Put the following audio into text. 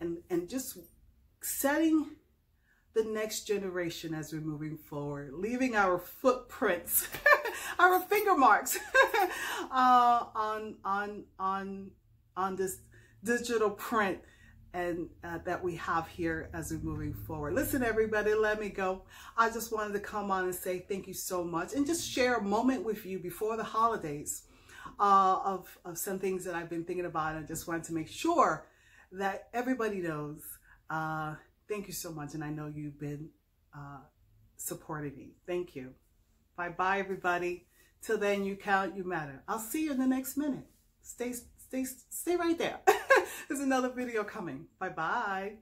and, and just setting the next generation as we're moving forward, leaving our footprints, our finger marks uh, on, on, on, on this digital print and uh, that we have here as we're moving forward. Listen, everybody, let me go. I just wanted to come on and say thank you so much and just share a moment with you before the holidays uh, of, of some things that I've been thinking about. I just wanted to make sure that everybody knows. Uh, thank you so much. And I know you've been uh, supporting me. Thank you. Bye-bye, everybody. Till then, you count, you matter. I'll see you in the next minute. Stay, stay, stay right there. There's another video coming. Bye-bye.